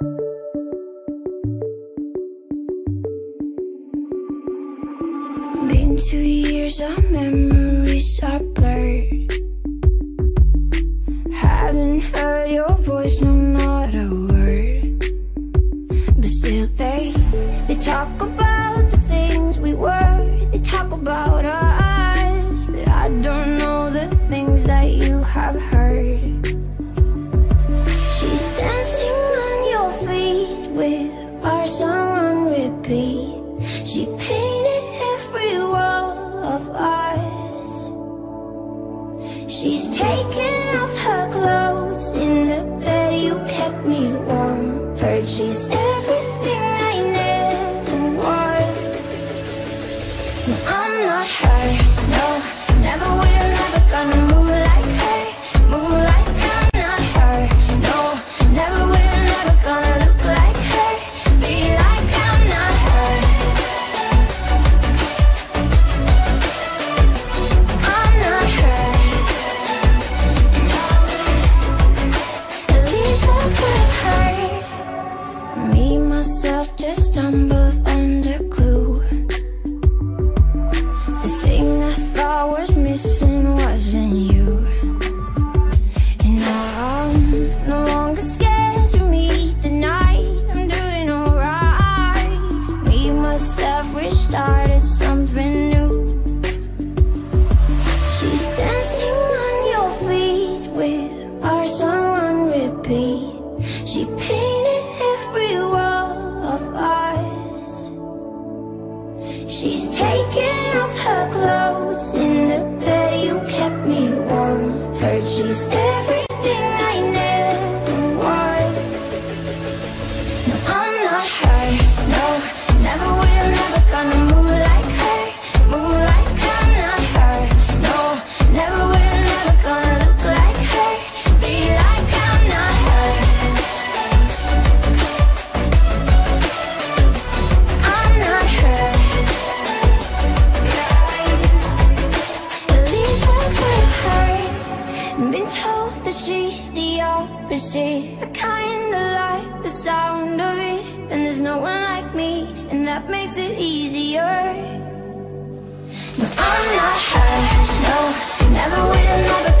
Been two years, our memories are blurred. Haven't heard your voice, no, not a word. But still, they they talk about the things we were. They talk about us, but I don't know the things that you She painted every wall of us. She's taken off her clothes in the bed you kept me warm. Heard she's everything I never was. No, I'm not her. No, never will, never gonna move like her. Move like myself, just stumbled under glue. The thing I thought was missing wasn't you. And now I'm no longer scared to meet the night. I'm doing alright. Me, myself, restarted something new. The opposite. I kinda like the sound of it. And there's no one like me, and that makes it easier. No, I'm not her. No, never will, never